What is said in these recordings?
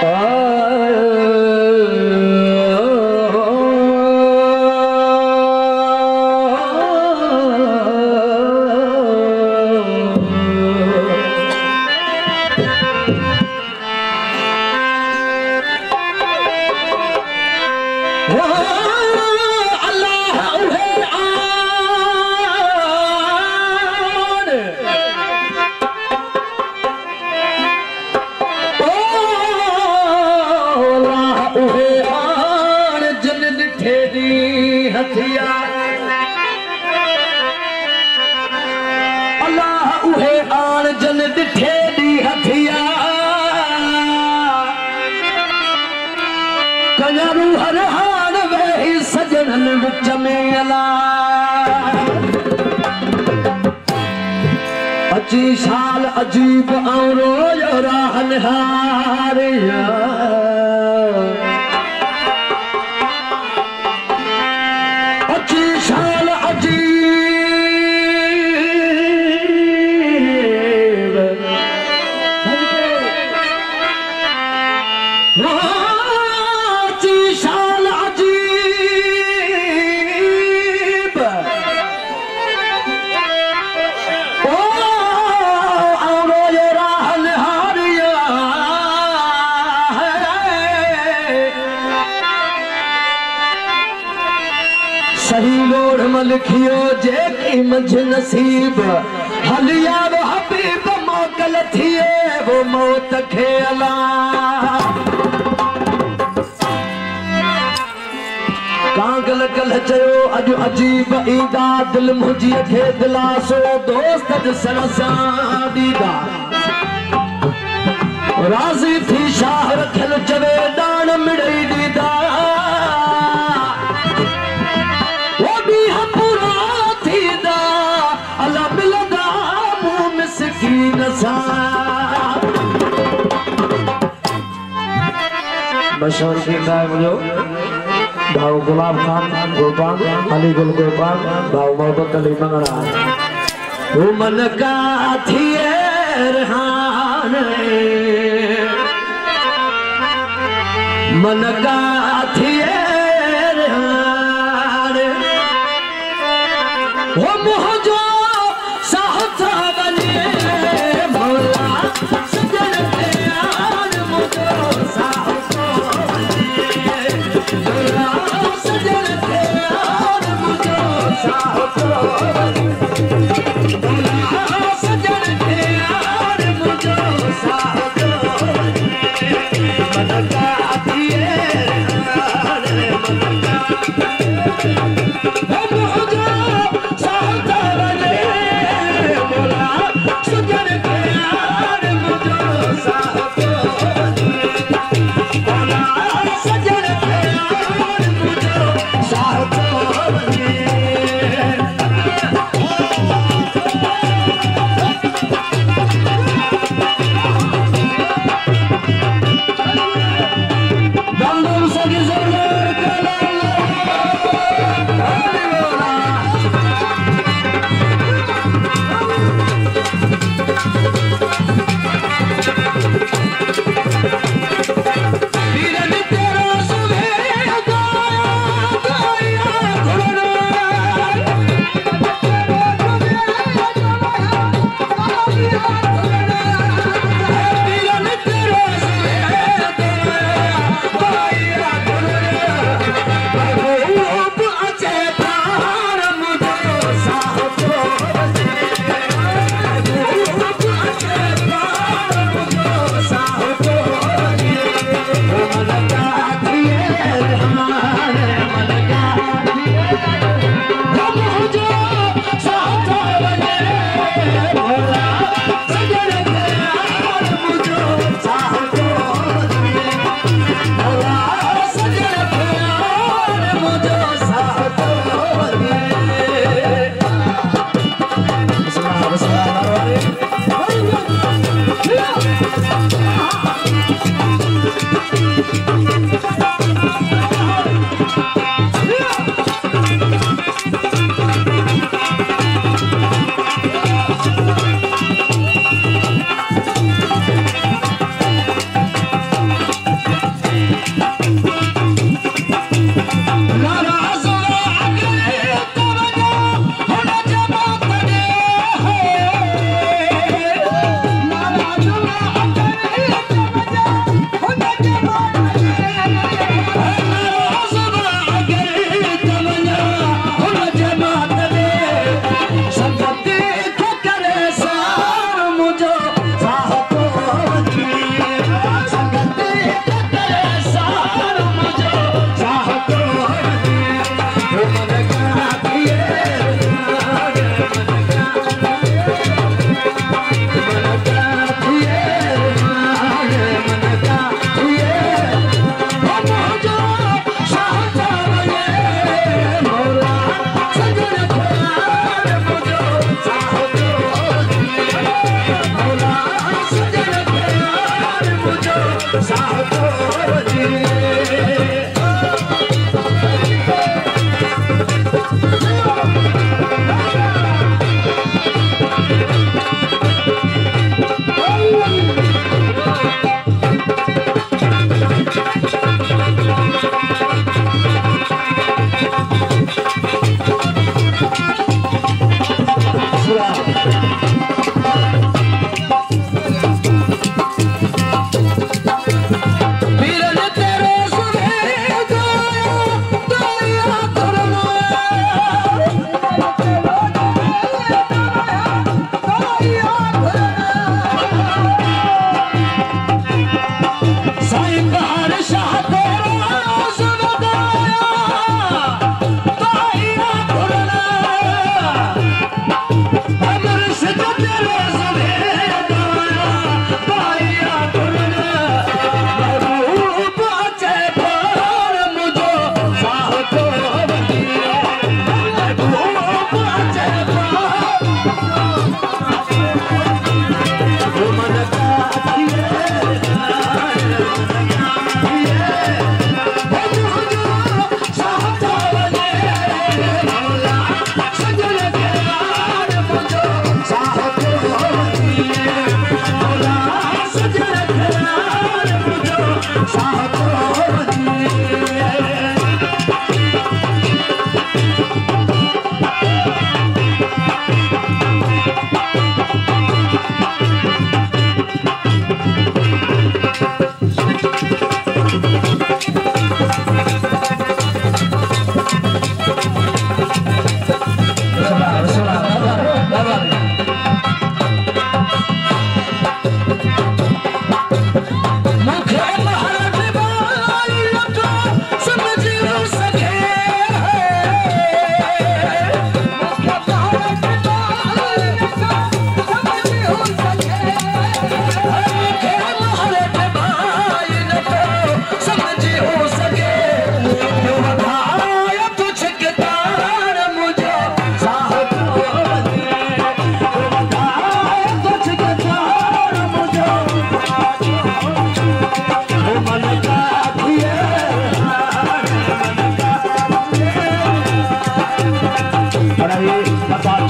Whoa! اچي شال عجيب ۽ رويو راهن هاريا منجهه نصيب. هليا وو حبيب موڪل ٿئي وو موت کي الا ڪانگل ڪل چيو اڄ عجيب ايندا. دل منهنجي کي دلاسو دوست ڏسڻ سان ڏيندا. راضي ٿي شاهه رکيل چوي ڏاڻ مڙئي ڏيندا मशहूर थींदा आहे मुंहिंजो भाऊ गुलाब खान गोपाल अली गुल गोपाल भाऊ मोहब्बत अली मंगड़ा वो मन का थिए रहान मन का थिए रहान वो मुझो साथ बने मौला सजन آ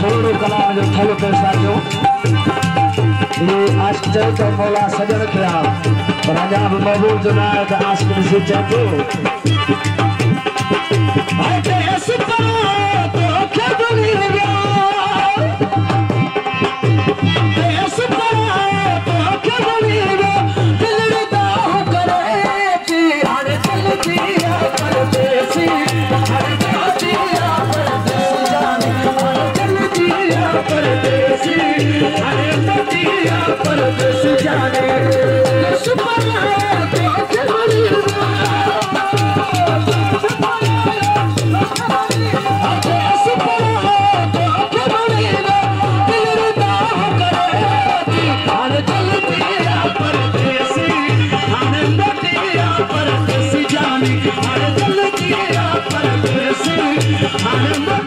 ٿور ڪپول ٿا ڪيو سجر ٿيا را محبوب جا آس پنجو Ananda